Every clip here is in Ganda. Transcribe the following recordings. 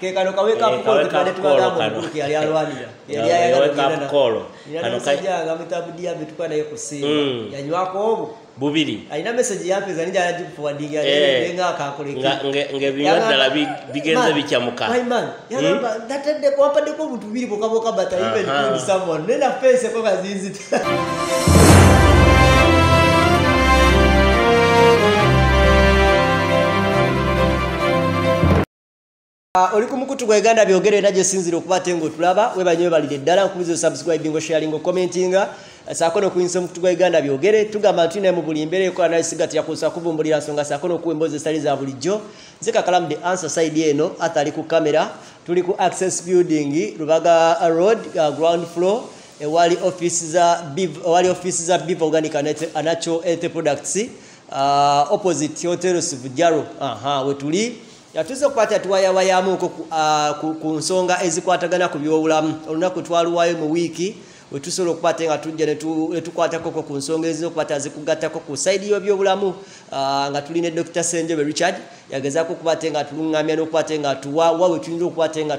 kekano kaweka eh, kukolo kekadetuma damu ke yali alwalira yali ayagala kukolo yanamusajjanga mutabudia mitukwa naye kusinga mm. yanywako obwo bubiri alina meseji yapeza nija yagikufuwadinga eh. nenga akakoleka ngebinga ddala bigenze bikyamuka aiman yagamba hmm? nataddeko wampaddeko obuntu bubiri bokaboka but even good someone. Nena face ko kazinzita oli ku mukutu gwa uganda byogere era gyesinzire okuba ate ngaotulaba webanye webalire ddala nkubiza osubscribing osharing okommentinga saako nokuyinsa omukutu gwa uganda byogere tugamba nti naye mu buli mbeera ekola naye sigatira kusa kuvumbulira nsonga saako nokuwa emboozi ezitali za bulijjo. Nze kakalamu the answer side eno ate ali ku kamera tuli ku access building lubaga road uh, ground floor ewali office za Biv- ewali office za biv organic and natural health products. Uh, opposite hotel sivujaro aha wetuli yatuze okukwata tuwayawayamuko ku, nsonga ezikwatagana ku byobulamu. Olunaku twaluwayo mu wiiki wetusobola okukwata nga tujja netu- netukwatakoko ku nsonga ezinokukwata zikugattako ku saidi y'ebyobulamu. Ah, nga tuli ne dr senjebe richard yagezaako okubate nga tuluŋŋamya n'okubate nga tuwa wa we tuyinza okubate nga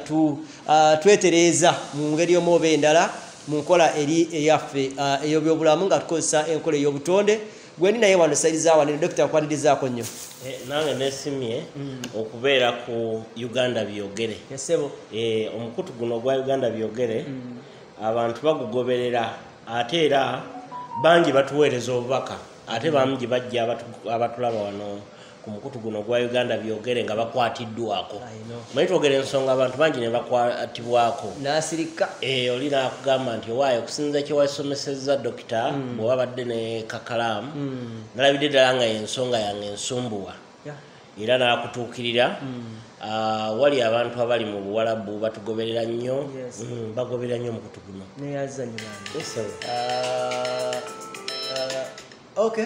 twetereeza mu ngeri omu oba endala mu nkola eri eyaffe ey'ebyobulamu nga tukozesa enkola ey'obutonde gwendi naye wano saidi zawanene dokita akwanirizaako nnyo. Eh, nange nesimye okubeera ku uganda byogere. Eh, omukutu guno gwa uganda byogere abantu bagugoberera ate era bangi batuweereza obubaka ate bangi bajja abatu- abatulaba wano ku mukutu guno gwa uganda byogere nga bakwatiddwako. Manyi twogera ensonga abantu bangi ne bakwatibwako. Nasirika. Eh, oli nakugamba nti owaayo okusinza kyewasomeseza dokita bw'oba badde ne kakalaamu nalabidde ddala nga yensonga yange ensumbuwa. Era nakutuukirira Ah, wali abantu abali mu buwalabu batugoberera nnyo. Yes. Mm, bagoberera nnyo omukutu guno neyazanyiranga Yes, sir.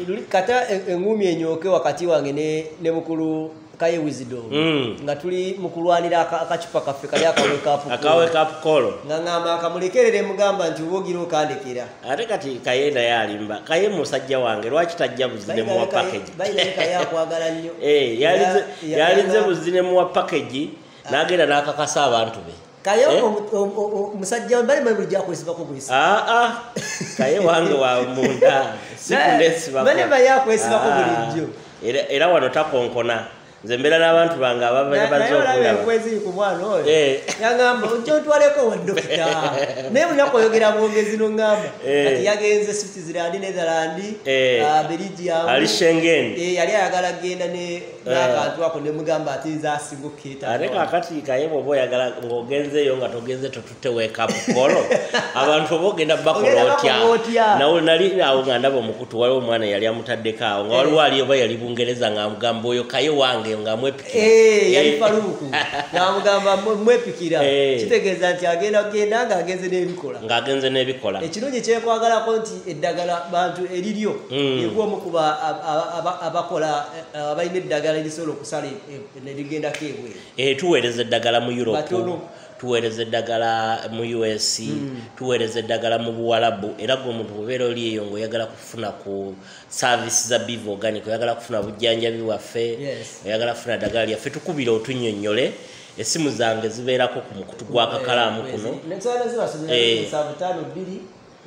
ok Luli- kata e- eŋumi enyooke wakati wange ne, mukulu kaye wisdom Mm. nga tuli mukulwanira aka- akacupa kaffe kali akawekapu akawe kapukolo nga ngamba akamulekerere mugamba nti oba ogira okandekera. Ate kati kaye naye alimba kaye musajja wange lwaki tajja buzine muwa kaye akwagala nnyo. Eh, yalize- Ya- ya- yalize ya- buzine muwa package n'agenda n'akakasa abantu be kaye Eh? omu- omu- omu- omusajja bali mali bulijjo akwesibako bwesi aa kaye wange wa munda sikunesiba Mane baye akwesibako bulijjo. era wano takonkona nze mbeera n'abantu bange ababazze naye olaba okulaba enkwezi ku mwana oyo. Eh. yagamba ojja ontwaleko wa dokita naye bunaku oyogera bwongezi noŋŋamba Eh. kati yagenze switzerland netherland Eh. belgium. Ali Schengen. Eh, yali ayagala kgenda ne- n'akantu ako nemugamba ati nze asinga okkeeta ate kakati kaye bwoba oyagala ng'ogenzeeyo nga togenze totutte weekapukolo abantu oba ogenda bakola otya nawe nali awo nga ndaba omukutu waliwo omwana yali amutaddeko awo nga waliwo ali oba yali bungereza nga amugamba oyo kaye wange nga amwepikira Eh, yali Eh. faluuku namugamba "Mwe- mwepikira Eh. kitegeeza nti agenda kgenda ng'agenze n'ebikola ng'agenze n'ebikola ekirungi kyekwagalako nti eddagala bantu eriryo Mm. egwomu kuba aba- aba- abakola eh, abalina eddagala erisobola okusala eh, nerigendako ebweru Eh, tuweereza eddagala mu europe. Tuweereza eddagala mu us tuweereza eddagala mu buwalabu. Era gwe omuntu bwebeera oli eyo ngaoyagala kufuna ku service za biv organic oyagala kufuna bujjanjabi waffe Yes. oyagala kufuna ddagala lyaffe tukubira otunnyonnyole. Essimu zange zibeerako ku mukutu gwa kakalaamu kuno. Nsala Eh. zibasomera musanvu tano bbiri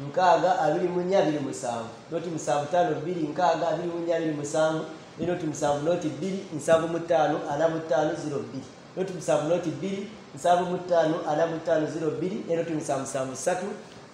nkaaga abiri mu nnya abiri musanvu noti musanvu tano bbiri nkaaga abiri mu nnya abiri musanvu ne noti musanvu noti bbiri nsanvu mu ttaano ana mu ttaano ziro bbiri. Noti musanvu noti bbiri nsanvu mu ttaano ana mu ttaano ziro bbiri ne noti musanvu musanvu ssatu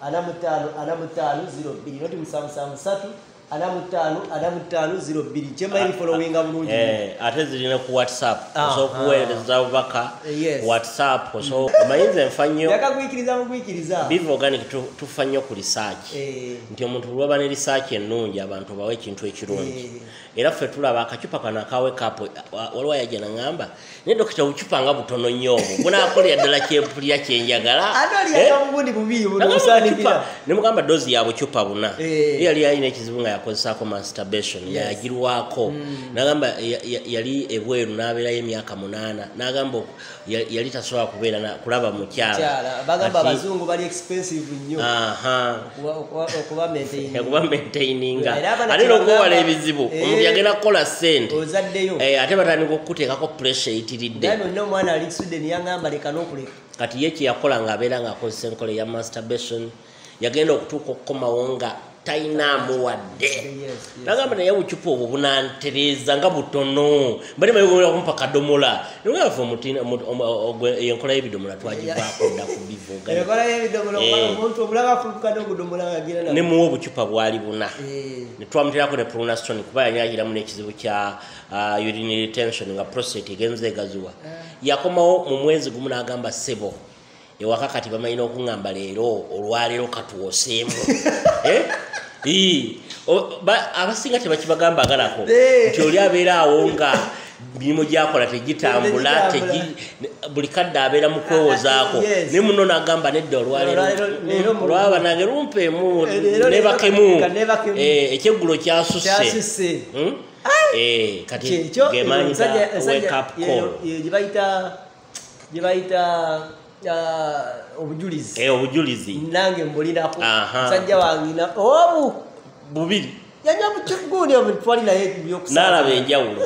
ana mu ttaano ana mu ttaano ziro bbiri noti musanvu musanvu ssatu ana mu ttaano ana mu ttaano ziro bbiri kyemmanyi followinga bulungi Eh, ate zirina ku whatsapp Ah, osobola ah. okuweereza obubaka Yes. whatsapp osobola omanyi nze nfa nnyo yakagwikiriza mugwikiriza biv organic tu- tufa nnyo ku research Eh. nti omuntu lwaba ne risaaki ennungi abantu bawe ekintu ekirungi Eh. Era ffe tulaba akacupa kano akawe kapo waliwo yajja naŋŋamba naye dokita bucupa nga butono nnyo obwo. Bunaakolera ddala kyempulira kyenjagala ate oli Eh? yagamubundi bubi buno Nagamba osanikira bucupa, ne mugamba dozi ya bucupa buna. Eh. Ye yali alina ekizibu nga yakozesaako masturbation nga yagirwako nagamba ya- ya- yali ebweru n'abeerayo emyaka munaana. Nagamba oku- ya- yali tasobola kubeera na- kulaba mukyala. Kyala bagamba abazungu bali expensive nnyo. Aha. Okuba- okuba- okuba maintain. yakuba maintaininga. Era abana ate kyebagamba- n'okwewala ebizibu? Eh. omuntu yagenda kukola sente. Ozaddeyo. Eh, ate batandika okukuteekako pressure eyitiridde. Naye byonna omwana ali sweden yaŋŋamba leka n'okuleka. Kati ye kyeyakola ng'abeera ng'akozesa enkola eya masturbation yagenda okutuuka okukomawo nga talinaamu wadde nagamba naye obucupa obwo bunantereeza nga butono. Bali mayogera kumpa kadomola. Ngafe enkola y'ebidomola twagivaako dda ku bivuga. Eh. omuntu omulaba afulukadde ogudomola ngagenda ne muwa obucupa bwali buna. Eh. netwamuterako ne pronaston kuba yanyagiramu n'ekizibu kya uh, urinary retention nga prostate egenza egaziwa. Yakomawo mu mwezi gumu n'agamba sebo ewaka kati bamanyina okuŋŋamba leero olwaleero katuwoseemu. Eh? Abasinga tebakibagamba agalako Eh. nti oli abeera awo nga mirimu gyakola tegitambula buli kadde abeera mu kwewozaako ne muno n'agamba nedda olwaleero Olwaleero- leero mu- olwaba nange lumpeemu nebakemu ekyeggulo kyasusse. Hmm? Eh, kati gemanyi ga wake up call ye- obujulizi. Eh, obujulizi. Nange mbulinako musajja wange obu bubiri. Yajja kukiguuni twali naye N'alaba enjawulo.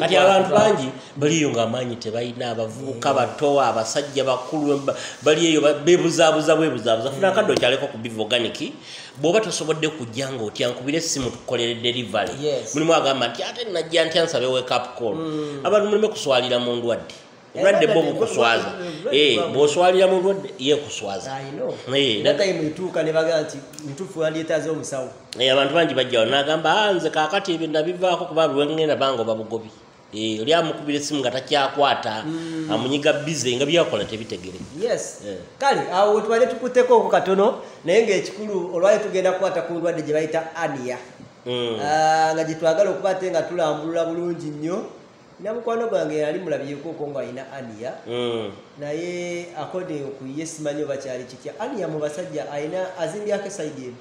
kati abantu bangi baliyo ng'amaanyi tebalina abavubuka bato abasajja bakulu ba- bali eyo bebuzaabuza bwebuzaabuza funa akadde okyaleko ku biva organic. Bw'oba tosobodde kujja ng'otya nkubira essimu tukolere delivery. Mulimu agamba nti ate najja ntya nsabe wake up call. Abantu muleme kuswalira mu ndwadde obulwadde bwo bukuswaza bw'oswalira mu ndwadde ye kuswaza Eh, Eh, abantu bangi bajjawo nagamba "Ah, nze kaakati ebyo nabivaako kuba lwengenda banga oba bugobi. Eh, oli amukubira essimu nga takyakwata amunyiga bize nga byakola tebitegere yes. Kale awo wetwale tukuteko oko katono naye ngaekikulu olwali tugenda kukwata ku ndwadde gye bayita ania Mm. Ah, nga gyetwagala okuba ate nga tulambulula bulungi nnyo namukwano gwange yali mulabyeko oko nga alina ania Mm. naye according ku ye simanyi oba kyali kitya ania mu basajja alina azimbyako esaidi emu.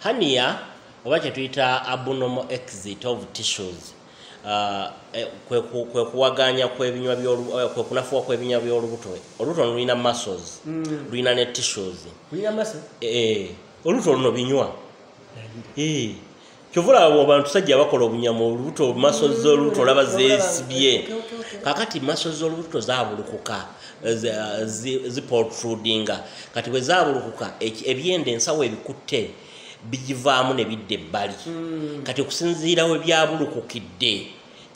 Hania oba kyetuyita abnormal exit of tissues uh, eh, kwe ku- kwe kuwaganya kwebinywa byolu- eh, kw'ebinywa by'olubuto olubuto lulina muscles lulina ne tissues. Eh, olubuto luno binywa Eh, kyova olaba abantu sajja bakola obunyama olubuto maso z'olubuto olaba zeesibye. kakati maso z'olubuto zabulukuka zi- zi- ziprotrudinga kati bwe zabulukuka eki- ebyenda ensawo ebikutte bigivaamu ne bidda ebbali. Kati okusinziira we byabulukukidde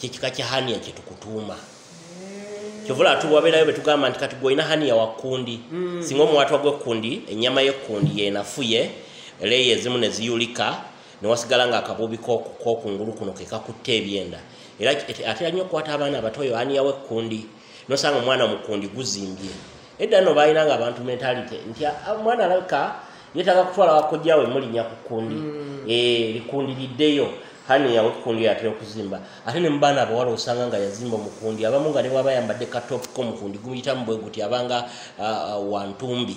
kyekika kya hania kye tukutuuma. Kyovula atu wabeerayo betugamba nti kati gweolina hania wakkundi singa omuwatwa gw'ekkundi ennyama y'ekkundi yenafuye leeyi ezimu ne ziyulika ne wasigala ng'akabuubi k'oku- k'okungulu kuno ke kakutte ebyenda. Era ki- ate nnyo okukwata abaana abatoyo hania w'ekkundi nosanga omwana mukundi guzimbye edda nno baalinanga abantu mentality nti "Ah, omwana alabika yeetaaga kutwala wakojjawe mulinya ku kundi Eh, likundiriddeyo hani yawe kundi yatera okuzimba. Ate ne mubaana abawala osanga nga yazimba omukundi abamu nga ne waba yambadde katopu komukundi gumuyitamu bwe guti abanga ah, ah, wantumbi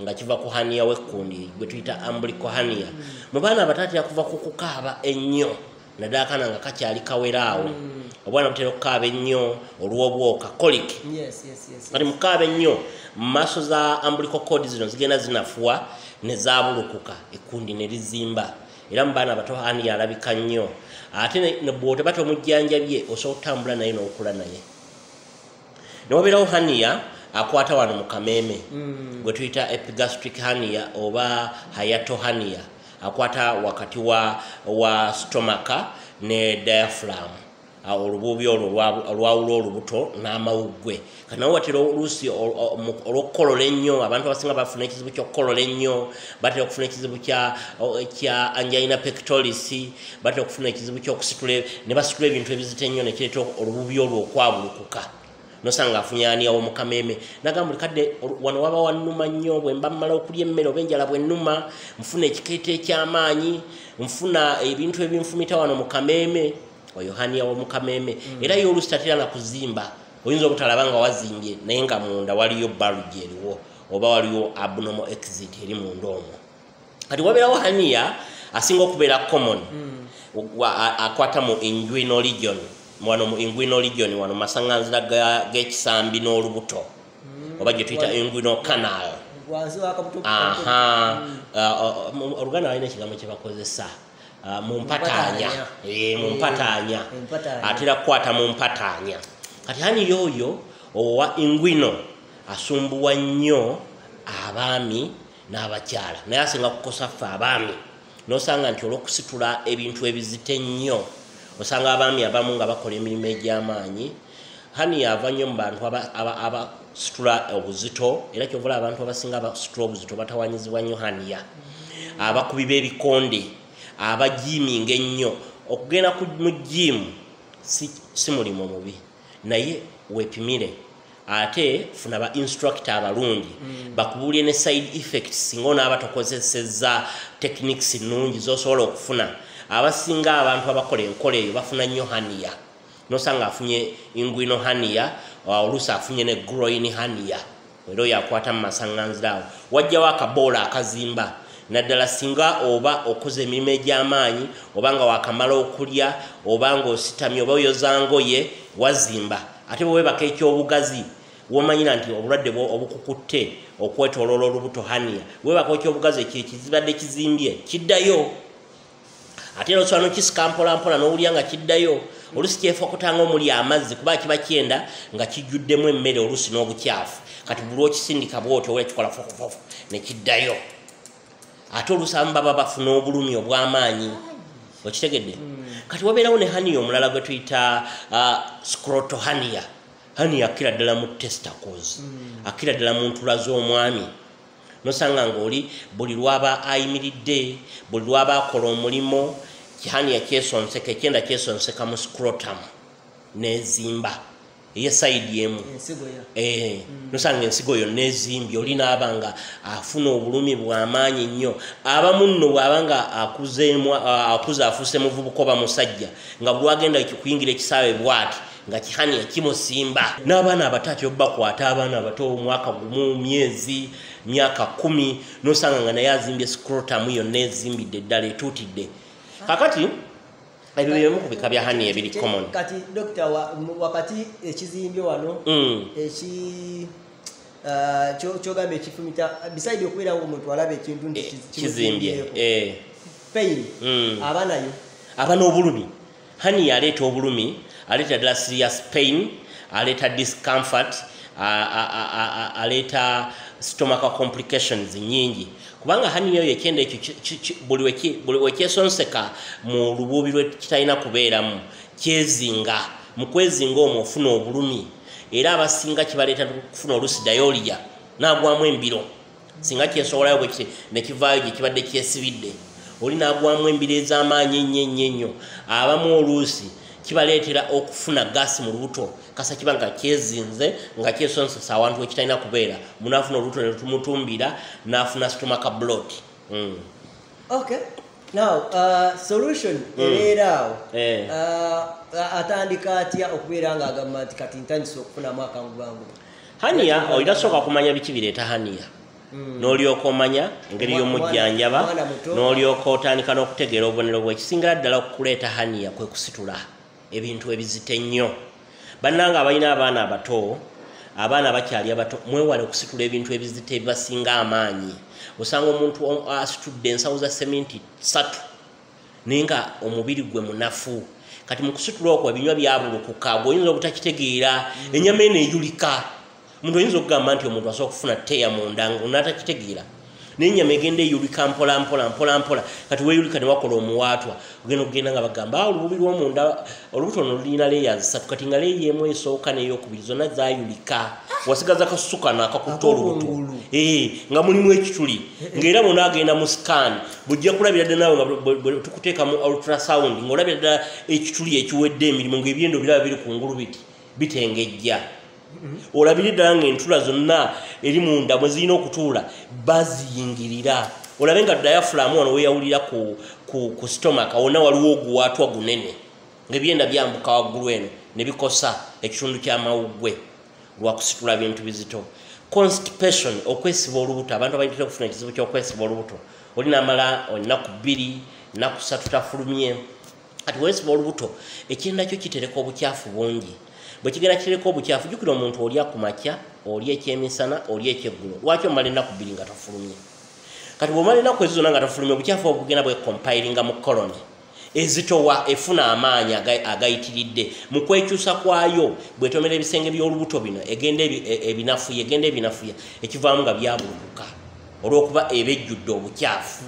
nga kiva ku hania wekkundi gwe tuyita ambuliko hania. Mu baana abatatera kuva ku kukaaba ennyo naddala kana nga kakyali kaweraawo obwana butera okukaaba ennyo olw'obwoka kolik yes yes yes kati mukaaba ennyo mu maaso za ambuliko kodi zino zigenda zinafuwa ne zabulukuka ekkundi ne lizimba. Era mu baana abato ani yalabika nnyo. Ate ne- ne bw'oteba tomujjanjabye osobola okutambula naye n'okula naye. Ne wabeerawo hania akwata wano mu kameeme gwe tuyita epigastric hania oba hayato hania akwata wakati wa, wa stomaka ne diaphragm. Ah, olubuubi olwo olwa- olwawula olubuto n'amawuggwe. Kati nawe watera oluusi olw'okukolola ennyo abantu abasinga bafuna ekizibu ky'okukolola ennyo batera okufuna ekizibu kya angina pectoris batera okufuna ekizibu ky'okusitula ne basitula ebintu ebizita ennyo nekireeta olubuubi olwo okwabulukuka nosanga afunyaniawo mukameeme. Nagamba buli kadde wano waba wannuma nnyo bwe mba mmala okulya emmere oba enjala bwe nnuma nfuna ekikeeta eky'amaanyi nfuna ebintu ebinfumita wano mu kameeme oyo hania wo mukameeme era yo oluusi tatera na kuzimba oyinza obutalaba nga wazimbye naye nga munda waliyo balugi eriwo oba waliwo abnormal exit eri munda omwo. Kati wabeerawo hania asinga okubeera common wa- a- akwata mu inguinal region wano mu inguinal region wano masaŋŋanzira ga- g'ekisambi n'olubuto. Oba gye tuyita inguinal canal. Aha. Uh, uh, mu- oluganda balina ekigambo kye bakozesa. Mu mpataanya Mpataanya. Eh, mu Eh, atera kukwata mu mpataanya kati haniya oyo owa ingwino asumbuwa nnyo abaami n'abakyala. Naye asinga kukosa ffe abaami. Nosanga nti olwokusitula ebintu ebizite nnyo osanga abaami abamu nga bakola emirimu egy'amaanyi. Hani ava nnyo mu bantu aba- aba- abasitula obuzito era kyovula abantu abasinga abasitula obuzito batawanyizibwa nnyo haniya. Abakubi b'ebikonde abajiiminga ennyo. Okugenda ku- mu jiimu si, mulimu mubi. Naye wepimire ate funa ba instructor abalungi mm. bakubuulire ne side effects singa onaaba tokozesezza techniques nnungi zosobola okufuna abasinga abantu abakola enkola eyo bafuna nnyo haniya. Nosanga afunye ingwino haniya oluusi afunye ne groin haniya. Era oyo akwata mu masaŋŋanzira awo. Wajjawo akaboola akazimba naddala singa oba okoze emirimu egy'amaanyi oba nga wakamala okulya oba ng'ositamye oba oyoza ngoye wazimba. Ate bwe webaka ekyobugazi womanyira nti obulwadde obukukutte okwetoloola olubuto haniya. Webaka ekyobugazi ekyo ekizibadde kizimbye kiddayo ate era osobola nokisika mpolampola n'owulya nga kiddayo oluusi kyefokotanga omuli amazzi kuba kiba kyenda nga kijjuddemu emmere oluusi n'obukyafu. Kati buli okisindika bwotyo ola kikola fofofofu nekiddayo ate oluusi abamu baba bafuna obulumi obw'amaanyi. Okitegedde? Kati wabeerawo ne haniya omulala gwe tuyita scroto haniya haniya akira ddala mu testicles. Akira ddala mu ntula z'omwami nosanga ngaoli buli lwaba ayimiridde buli lwaba akola omulimo haniya kyesonseka ekyenda kyesonseka mu scrotum nezimba. Eye saidi emu Eh, nosanga ensigo yonna ezimbye oli naaba nga afuna obulumi bw'amaanyi nnyo. Abamu nno bw'aba nga akuzeemu a- akuze afuuse muvubuka oba musajja nga buli wagenda kuyingira ekisaawe bwati nga kihaniya kimusimba n'abaana abato ate bakwata abaana abato omwaka gumu myezi myaka kumi nosanga nga naye azimbye scrotamu yonna ezimbidde eddala etuutidde kakati ebyo byemu ku bika bya haniya ebiri common kati dokita wakati ekizimbye wano Mm. eki kyo- kyogamba ekifumita beside okubeera nga omuntu alaba ekintu nti Eh, kizi- kizimbye eh. pain Mm. aba nayo aba n'obulumi hani aleeta obulumi aleeta ddala serious pain aleeta discomfort a- a- a- a- a- aleeta stomaka complications nyingi kubanga hani eyo ekyenda ekyo buli wekyesonseka mu lubuubi lwe kitalina kubeeramu kyezinga mu kwezinga omwo ofuna obulumi. Era abasinga kibaleeta kufuna olusi dayoliya nagwamu embiro singa kyesobolayo bwekiti nekivaayo gye kibadde kyesibidde. Oli nagwamu embiro ez'amaanyi ennyo ennyo ennyo abamu oluusi kibaleetera okufuna gaasi mu lubuto. Kasa kiba nga kyezinze nga kyesonsesa awantu wekitalina kubeera. Munaafuna olubuto netumutumbira n'afuna stomaka blot. Mm. okay. Now uh, solution ebeera awo. Eh. uh, atandika atya okubeera nga agamba nti kati ntandisa okufunamu akangu bwangu haniya olina sooka kumanya biki bireeta haniya n'olyoka omanya engeri y'omujjanjaba n'olyoka otandika n'okutegeera obubonero bwekisingira ddala okuleeta haniya kwe kusitula ebintu ebizite nnyo. Bannanga abalina abaana abato abaana abakyali abato mwewale okusitula ebintu ebizite ebibasinga amaanyi. Osanga omuntu asitudde ensawo za seminti ssatu naye nga omubiri gwe munafu. Kati mukusitula okwo ebinywa byabulukuka gweoyinza obutakitegeera enyama eno eyulika. Omuntu oyinza okugamba nti omuntu asobola okufuna teya munda ngaonatakitegeera naye enyama egenda eyulika mpola mpola mpola mpola. Kati weyulika ne wakola omuwaatwa. Ogenda okugenda nga bagamba "Ah, olububi lwomunda olubuto no lulina leeya zisatu kati nga leeyi emu esooka n'eyokubiri zonna zayulika wasigaza kasusu kano akakutta olubuto. Eh, nga mulimu ekituli. Ngaera bwonaagenda mu scan. Bujja kulabira ddala naawe nga bwe- bwe tukuteeka mu ultrasound ngaolabira ddala ekituli ekiwedde emirimu ngaebyendo biraba biri kungulu biti bitengejja olabire ddala ngaentula zonna eri munda mwe zirina okutuula baziyingirira. Olabe nga diafulamu wano weyawulira ku, ku, ku stomaka wonna waliwo oguwaatwa gunene ngaebyenda byambuka waggulu eno ne bikosa ekitundu kyamawuggwe lwakusitula bintu bizito. Constipation okwesiba olubuto abantu abaitera okufuna ekizibu kyokwesiba olubuto oli namala ennaku bbiri ennaku satu tafulumye. Kati wesiba olubuto ekyenda kyo kitereka obukyafu bungi bwe kigenda kitereka obukyafu jjukira omuntu olya ku makya olya ekyemisana olya ekyeggulo lwaki omala ennaku bbiri nga tofulumye kati bwomala ennaku ezo zonna nga tofulumye obukyafu obwo bugenda bwekompiringa mu koloni ezitowa efuna amaanyi aga- agayitiridde. Mu kwekyusa kwayo bwetomera ebisenge by'olubuto bino egenda e- ebinafuya egenda ebinafuya ekivaamu nga byabulukuka olw'okuba eba ejjudde obukyafu.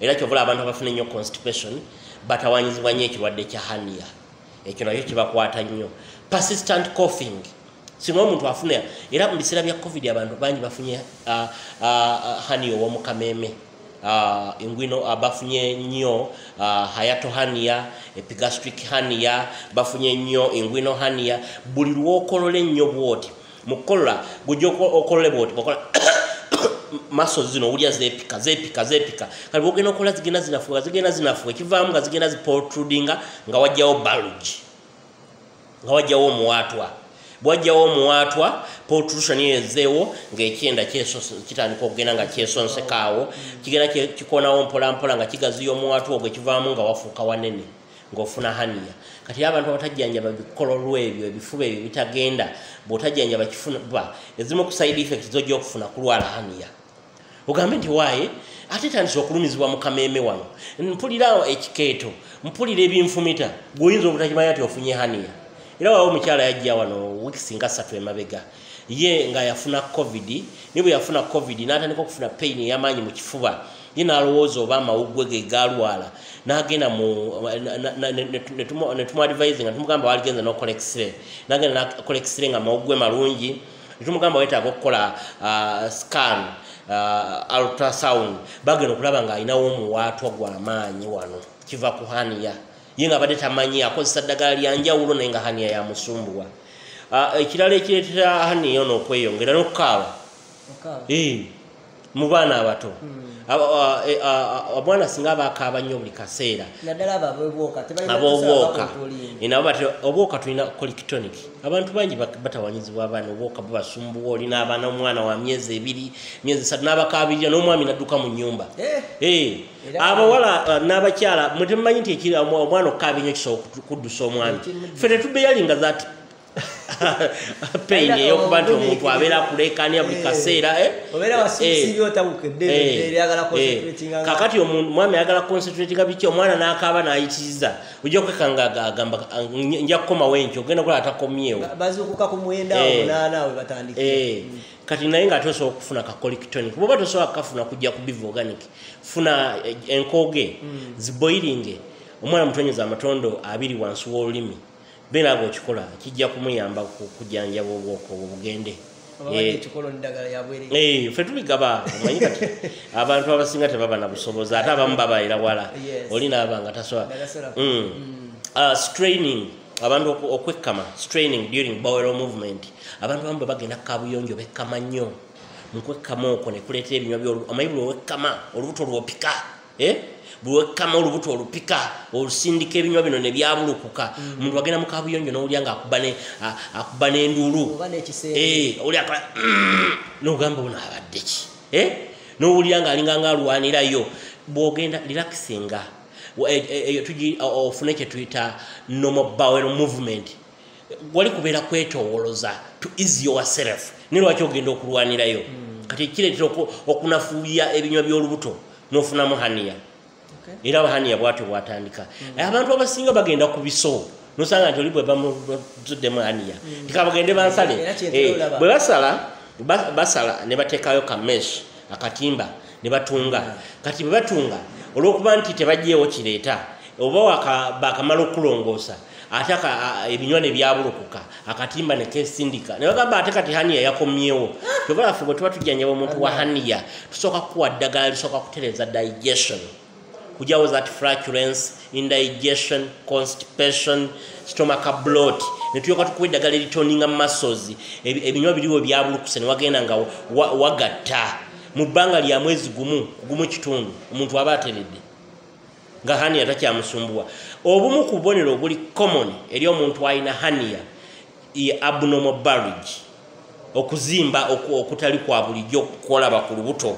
Era kyovula abantu abafuna ennyo constipation batawanyizibwa nnyo ekirwadde kya hania ekyo nakyo kibakwata nnyo persistent coughing. Singa omuntu afuna era mu bya covid abantu bangi bafunye uh, uh, hani ow'omukameeme engwino bafunye nnyo hayato hania epigastric hania bafunye nnyo engwino hania buli lwokolola ennyo bwoti mukola gujja okolole bwoti bokola maso zino owulya zepika zepika zepika kali bwogenda okola zigenda zinafuuka zigenda zinafuuka ekivaamu nga zigenda zipotrudinga nga wajjawo balugi nga wajjawo omuwaatwa. Bwajjawo omuwaatwa protrusion ezeewo ng'ekyenda kitandika okugenda nga kyesonsekaawo. Kigenda kikonawo mpolampola nga kigaziya omuwaatwa ogwo ekivaamu nga wafuuka wanene ng'ofuna haniya. Kati abantu abatajjanjaba bikololwa ebyo ebifuba ebyo bitagenda bw'otajjanjaba kifuba ezimu ku side effect zojja okufuna kulwala haniya. Ogambe nti waaye ate tandisa okulumizibwa mu kameeme wano. Mpulirawo ekikeeto mpulira ebinfumita gweoyinza obutakimanyi ati ofunye haniya era wawo omukyala yajja wano wiikisi nga ssatu emabega ye nga yafuna covid ne bwe yafuna covid n'atandika okufuna pain ey'amaanyi mu kifuba ye n'alowooza oba amawuggwe ge galwala n'agenda mu netumuadvise nga tumugamba waligenza n'okola x-ray n'agenda n'akola x-ray nga amawuggwe malungi netumugamba wetaaga okukola uh, scan uh, ultrasound bagenda okulaba nga alinawo omuwaatwa gw'amaanyi wano kiva ku haniya ye nga badde tamanyi akozesa ddagala lyanjawulo naye nga haniya yamusumbuwa uh, ekirala ekireetera haniya ono okweyongera n'okukaaba mu baana abato. Aba- a- e- omwana singa aba akaaba nnyo buli kaseera. Ab'obwoka obwoka. tulina colictonic abantu bangi batawanyizibwa abaana obwoka bubasumbuwa olina abaana omwana wa myezi ebiri myezi esatu n'abakabirira n'omwami nadduka mu nyumba Eh, Eh, abawala uh, n'abakyala mwe temumanyi nti ekiri omwa- omwana okukaaba ennyo kisobola kuddusa omwami. Ffe tetubeyalinga zati pain Aira- ey'okuba nti obugumiikiriza. omuntu abeera akulekaania buli Eh. kaseera nga- kakati omuntu mwami ayagala concentratinga biki omwana n'akaaba n'ayitiriza ojja kwekanga agamba nja kukomawo enkyo ogenda kola atakomyewo Ba- bazuukuka ku mwenda Eh. Eh, kati naye nga tosobola okufuna ka colictonic bwoba tosobola kukafuna kujja ku biva organic. Funa eh, enkooge ziboiringe omwana mutonyeza amatondo abiri wansi w'olulimi beeraga okikola kijja kumuyamba ku- kujjanjaba obwoko obwo bugende Eh, Eh, ffe tubigaba omanyi kati abantu abasinga tebaba na busobozi ate abamu babaira wala. Yes. oli naaba nga tasobola. Bagasobola- Mm. Uh, straining. Abantu okwekkama straining during bowel movement. Abantu abamu bwe bagenda kabuyonjo bekkama nnyo. Mukwekkama okwo nekuleetera ebinywa byolu omanyi buli owekkama olubuto lwopika eh? buli wekkama olubuto olupika olusindika ebinywa bino ne byabulukuka. Omuntu agenda mu kabuyonjo n'owulya nga akuba n'enduulu Eh, oli akola nogamba ono abadde ki? Eh? nowulira ngaalinga nga alwanirayo bwogenda relaxinga eh, eh, eh, ofune kyetuyita normal bowel movement. Wali kubeera kwetowoloza to ease yourself. Ne lwaki ogenda okulwanirayo? Kati kireetera oku- okunafuya ebinywa by'olubuto nofunamu haniya. Era haniya bwatyo bwatandika. Abantu abasinga bagenda ku biso nosanga nti oli bwe bamuzuddemu haniya tikabagende bansale. Eh, bwe basala ba- basala ne bateekayo kamesh akatimba ne batunga. Kati bwe batunga olwokuba nti tebajjeewo kireeta oba bakamala okulongoosa ate ebinywa ne byabulukuka akatimba ne kesindika. Ne bagamba ate kati haniya yakomyewo. Kyovalafe bwe tuba tujjanjaba omuntu wa haniya tusooka kukuwa ddagala lisooka kutereeza digestion kujawo that flatulence indigestion constipation stomach bloat netuyoka tukuwa eddagala eritoninga muscles ebi- ebinywa biriwo byabulukuse newagenda nga wa- wagatta. Mu bbanga lya mwezi gumu gumu kitundu omuntu aba ateredde. Nga hania takyamusumbuwa. Obumu ku bubonero obuli common eri omuntu alina hania ye abnormal barrage. Okuzimba oku- okutali kwa bulijjo kwolaba ku lubuto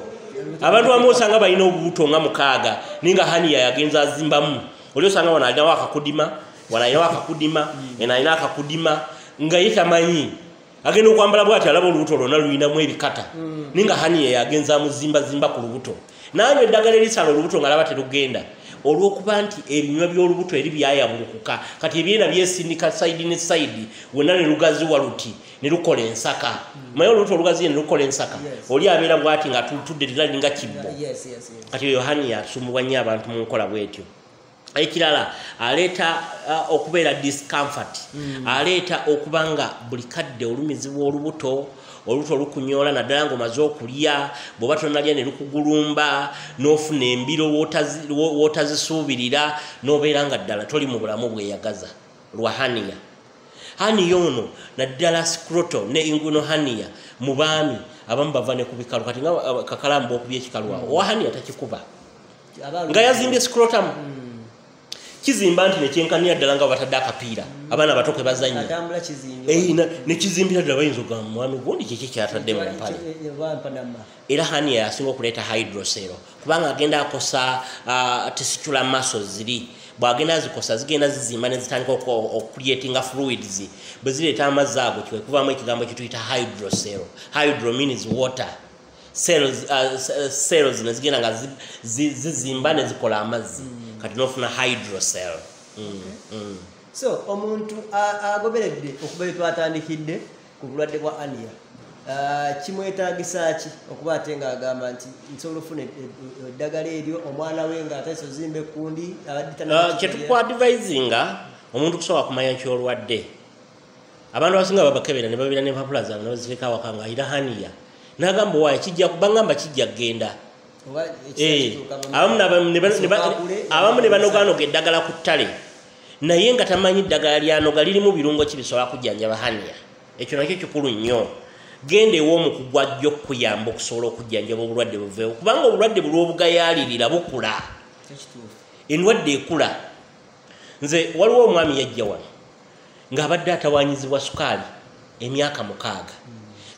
abantu bamu osanga balina obubuto nga mukaaga naye nga haniya yagenza azimbamu oli osanga wano alinawo akakudima wano alinawo akakudima eno alina akakudima nga ye tamanyi. Agenda okwambala bwati alaba olubuto lwonna lulinamu ebikata. Ninga nga haniya yagenza amuzimbazimba ku lubuto. Nanywa eddagala erisala olubuto nga alaba terugenda olw'okuba nti ebinywa by'olubuto eri byayabulukuka kati ebyenda byesindika saidi ne saidi wonna ne lugazi waluti ne lukola ensaka. Maye olubuto olugazi ne lukola ensaka. Oli abeera bwati nga tutudde liralinga kibbo. Kati yohani yasumbubwa nnyo abantu mu nkola bwetyo. Ekirala aleeta uh, okubeera discomfort. Mm. aleeta okuba nga buli kadde olumizibwa olubuto olubuto olukunyoola naddala ngaomaze okulya bw'oba tonalya ne lukugulumba n'ofuna embiro w'otazi- wo- w'otazisuubirira n'obeera nga ddala toli mu bulamu bweyagaza lwa haniya. Haniya ono naddala scroto ne inguno haniya mu baami abamu bava ne ku bikalu. Kati nga kakalamu bwokubya ekikalu awo. Owa haniya takikuba. Nga yazimbye scrotum kizimba nti nekyenkanira ddala nga batadde akapiira. Abaana bato ke bazanya kizimbe Eh, nekizimbira ddala bayinza ogamba mwami gundi kiki kyatadde mu mpale? Era hania yasinga okuleeta hydrosero kubanga agenda akosa uh, maso ziri. Bwagenda zikosa zigenda zizimba nezitandika okucreatinga fluids bwe zireeta amazzi ago kiwekuvaamu ekigambo kituyita hydrosero hydro means water. Sero zino zigenda nga zi- zi- zizimba nezikola amazzi kati nofuna hydrocell. Mm, mm. so omuntu agoberedde okuba twatandikidde ku bulwadde bwa ania kimwetagisa ki? Okuba ate ng'agamba nti nsobola ofuna ed- ed- eddagala eryo omwana we ng'atayise ozimba ekkundi abadde Uh, kyetukwadvisinga omuntu kusobola kumanya kyolwadde. Abantu abasinga babakebera ne babeera nempapula zaabwe nebazifika awaka nga ayira haniya nagamba waayo kijja bagamba kijja kgenda abamu ne ba- abamu ne banoganoga eddagala ku ttale. Naye nga tamanyi ddagala lyanoga lirimu birungo ki bisobola kujjanjaba haniya ekyo nakyo kikulu nnyo. Genda ew'omukugu ajja okukuyamba okusobola okujjanjaba obulwadde buveewo kubanga obulwadde buli obugayaalirira bukula endwadde ekula. Nze waliwo omwami yajja wano ng'abadde atawanyizibwa sukaali emyaka mukaaga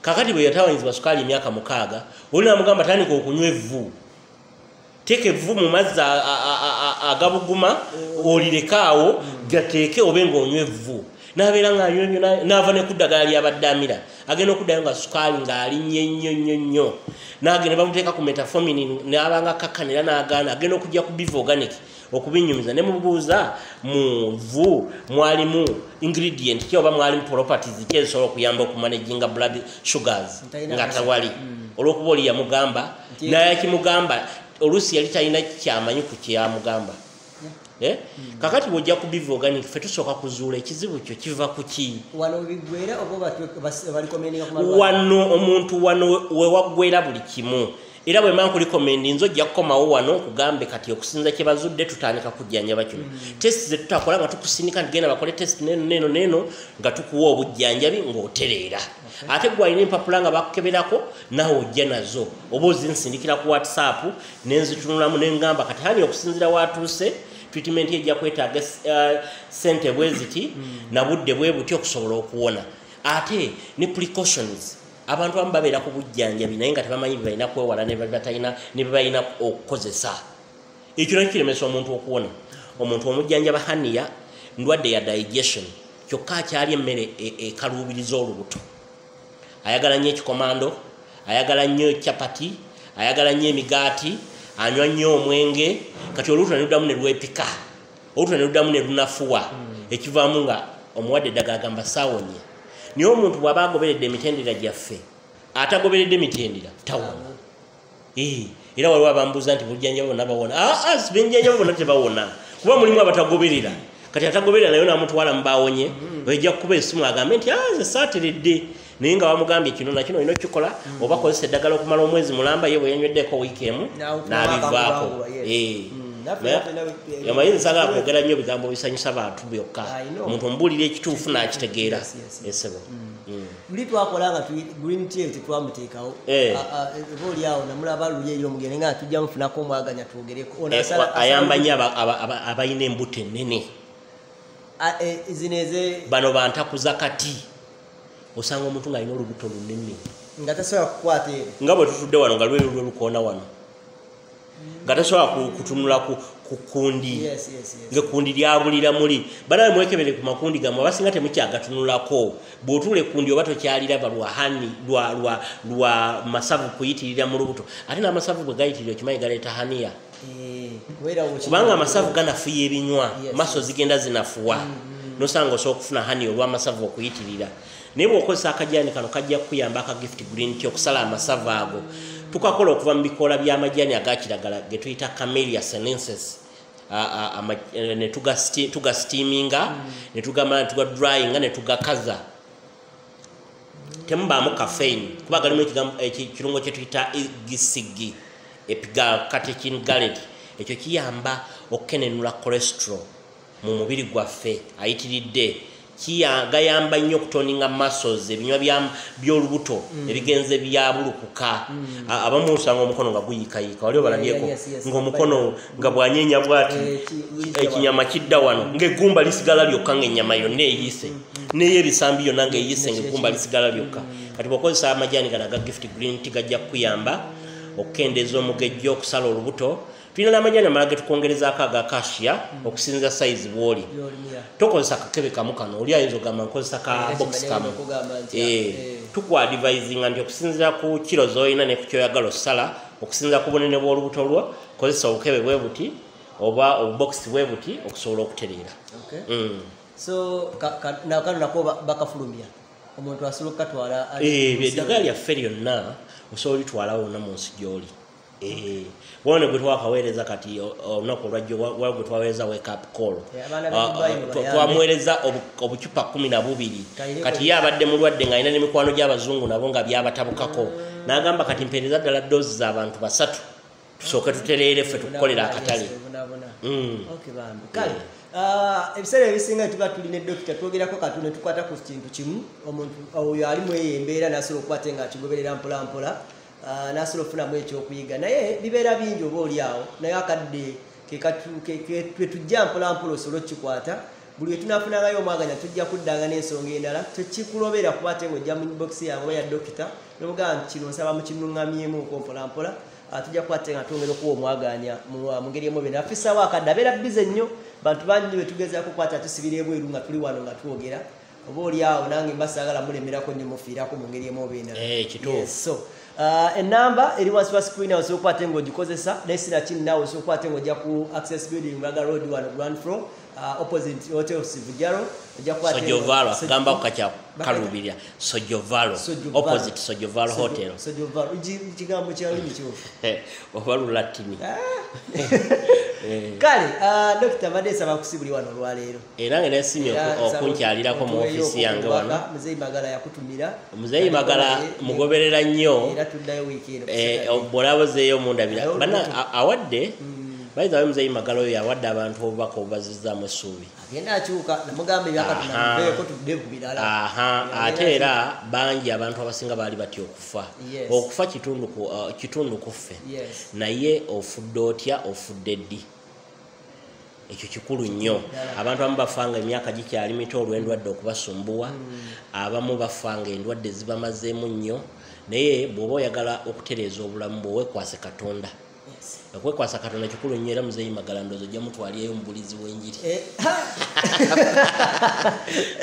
kakati bwe yatawanyizibwa sukaali emyaka mukaaga oli namugamba tandika okunywa evvu. Teeka evvu mu mazzi agabuguma olirekaawo gateeke obe ngaonywa evvu. Nabeera naava ne ku ddagala lyabadde amira agenda okuddayo nga sukaali ng'alinnye nnyo nnyo nnyo nagenda bamuteeka ku metafomini nabanga kakkanira n'agaana agenda okujja ku biva organic okubinyumiza. Ne mubuuza mu vu mwalimu ingredient ki oba mwalimu properties ki ezisobola okuyamba okumanaginga blood sugars nga tawali? Olwokuba oli yamugamba Nti- naye akimugamba oluusi yali talina kyamanyi ku kyeyamugamba Eh? kakati bwojja ku biva organic fe tusooka kuzuula ekizibu kyo kiva ku ki? Wano omuntu wano wewaggwera buli kimu era bwe mba nkulikomendi nze ojja kukomawo wano kugambe kati okusinza kye bazudde tutandika kujjanjaba kino testi ze tutakola nga tukusindika ntigenda bakole testi neno neno neno nga tukuwa obujjanjabi ng'otereera. Ate gwe alina empapula nga bakukeberako nawe ojja nazo. Oba ozinsindikira ku whatsapp nenzitunulamu nengamba kati hani okusinzira watuuse treatment ejja kwetaaga uh, sente bwe ziti na budde bwe buti okusobola okuwona. Ate ne precautions abantu abamu babeera ku bujjanjabi naye nga tebamanyi bye balina kwewala ne batalina ne bye balina okukozesa. Ekyo nakyo kiremesa omuntu okuwona. Omuntu omujjanjaba haniya ndwadde ya digestion kyokka akyali emmere e- ekaluubiriza olubuto. Ayagala nnyo ekikomando ayagala nnyo capati ayagala nnyo emigaati anywa nnyo omwenge kati olubuto ne luddamu ne lwepika olubuto ne luddamu ne lunafuwa. Ekivaamu nga omuwadde eddagala gamba saawonye naye omuntu bw'aba agoberedde emitendera gyaffe atagoberedde mitendera tawona. Era waliwo abambuuza nti bujjanjaba bonna bawona. Aa benjanjaba bonna tebawona. Kuba mulimu abatagoberera. Kati atagoberera naye namutwala mubawonye ejja kukuba esimu agambe nti "Ah, nze saateredde. Naye nga bamugambye kino nakino olina okikola oba kozesa eddagala okumala omwezi mulamba ye bwe yanyweddeko wiiki emu n'abivaako amayinza nsagala kwogera nnyo ebigambo bisanyusa bantu byokka omuntu omubuulira ekituufu n'akitegeera esebo luli twakola nga green tea tetwamuteekawo oba oli awo namulaba luli eri omugende nga tujja mufunako omwaganya twogereko ayamba nnyo aba- aba- aba- abalina embuto ennene zino eze bano bantakuza kati osanga omuntu ng'alina olubuto lunene. Nga tasobola kukwata ere nga bwe tutudde wano nga lweru lwe lukoona wano nga tasobola ku- kutunula ku ku kundi. Ngaekundi lyabulira muli. Banawe mwekebere ku makundi gammwe abasinga temukyagatunulako. Bw'otuula ekundi oba tokyaliraba lwa hani lwa masavu kuyitirira mu lubuto. Ate n'amasavu bwe gayitirira okimanyi galeeta haniya. Eh, kubanga amasavu ganafuya ebinywa maso zigenda zinafuwa. Nosanga osobola okufuna hani olw'amasavu okuyitirira. Naye bw'okozesa akajaani kano kajja kukuyamba aka gift green tea okusala amasavu ago tukakola okuva mu bikoola by'amajaani aga kiragala ge tuyita camelia senences tugasitiiminga ne tugamala ne tugadryinga ne tugakaza temubaamu caffeine kuba galimu ekirungo kye tuyita gisigi epigacatekin galet ekyo kiyamba okukenenula cholesterol mu mubiri gwaffe ayitiridde gayamba nnyo okutoninga muscles ebinywa by'olubuto ebigenze byabulukuka A- abamu osanga omukono nga guyikayika wali obalabyeko ng'omukono nga bwanyenya bwati Eh, ki- kidda ekinyama kidda wano ng'eggumba lisigala lyokka ng'ennyama yonna eyise neyo ebisambi yonna ng'eyise ng'eggumba lisigala lyokka. Kati bw'okozesa amajaani gano aga gift green tea gajja kukuyamba okukendeeza omugejjo okusala olubuto tulina n'amajaani amala ge tukwongerezaako aga kashiya okusinza sayizi bw'oli tokozesa kakebe kamu kano oli ayinza ogamba nkozesa ka box kamu. nti, Eh, tukwadvisinga nti okusinzira ku kiro zoyina ne ku kyoyagala okusala okusinzira ku bunene bw'olubuto lwo kozesa obukebe bwe buti oba obubokisi bwe buti okusobola okutereera. Okay. Mm. so kano nako ba- bakafulumya omuntu asobola okukatwala Eh, eddagala lyaffe lyonna osobola olitwala wonna mu nsi gy'oli Eh, wone gwe twakaweereza kati o- olunaku olwajjo wa- wa gwe twaweereza wake up call Eh, abaana Ah, b'e Dubai ah, mwe twa- bayambe. twamuweereza obu- obucupa kumi na bubiri. Kayireko kati ye abadde mulwadde ng'alina n'emikwano gy'abazungu nabo nga byabatabukako. N'agamba kati mpeereza ddala doozi z'abantu basatu tusooke tutereere ffe tukukolera akatale. Mm. Okay, bambi. Kale ah, ebiseera ebisinga tuba tulina edokita twogerako katu ne tukwata ku kintu kimu. Omuntu oyo ali mu eyo embeera nasobola okukwate nga akigoberera mpolampola ah, nasobola okufunamu ekyokuyiga naye bibeera bingi oba oli awo naye akadde ke katu- ke- ke- twe tujja mpolampola osobole okukikwata buli we tunafunangayo omwaganya tujja kuddanga n'ensonga endala tekikulobera kuba ate ng'ojja mu bokisi yange oba ya dokita nobugamba nti kino nsaba mukinuŋŋamyemuko mpolampola Ah, tujja kukwate nga twongera okuwa omwaganya mu mu ngeri emu bena afisaawo akadde abeera bize nnyo bantu bangi betugezaako kukwata tusibira ebweru nga tuli wano nga twogera. Oba oli awo nange mba saagala mulemerako ne mufiirako mu ngeri emu oba endala. Eh, so enamba eri wansi wa screen awo osobola okukwate ng'ogikozesa naye sina kini naawe osobola okukwate ng'ojja ku access building mulaga road wano grand floor uh, opposite hotel sivujaro sojovalo Sojo- akagamba kakya Bakata- kalubirira sojovalo opposite sojovalo Sojo- hotel. Sojovalo. Eki- ekigambo kya lulimi kiwufu Eh, oba lulatini kale uh, dokita badde nsaba kusibuli wano olwaleero. Era nga nesimye okunkyalirako mu ofiisi yange wano. Muzeeyi magala yakutumira. Muzeeyi magala Eh, mugoberera nnyo. Era tuddayo wiiki eno Eh, bwolabozeeyo mundabira. Ayo, bana olubuto. a- awadde bayizawe muzeeyi magala oyo awadde abantu obubaka obubazizaamu essuubi. Agenda akyuka namugamba ebyakatuna Aha. muveeko tudde ku birala. Ate era bangi abantu abasinga baali batya okufa. Okufa kitundu ku- uh, Yes. naye ofudde otya? Ofudde ddi ekyo kikulu nnyo abantu abamu bafanga emyaka gikyali mito olw'endwadde okubasumbuwa abamu bafanga endwadde zibamazeemu nnyo naye bw'oba oyagala okutereeza obulamu bwe weekwase katonda. Okwekwasa katonda kikulu nnyo era muzeeyi magala ndoozi ojja mutwalireyo omubulizi w'enjiri Eh!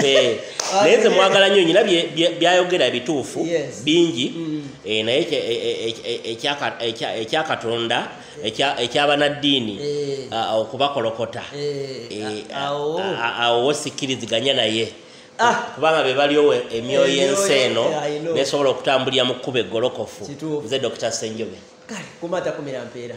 Eh, naye nze mwagala nnyo nyina byayogera bituufu Yes. bingi. Mm. eh, naye ekya- ekyaka- ekya- ekyakatonda ekya- eky'abanaddiini okubakolokota. Awo. a- a- awo wosikkiriziganya naye. Ah. kubanga be baliowo emyoyo y'ensi eno nesobola okutambulira mu kkuba eggolokofu. Nze dr senjobe kare kuma ta ku mira ampera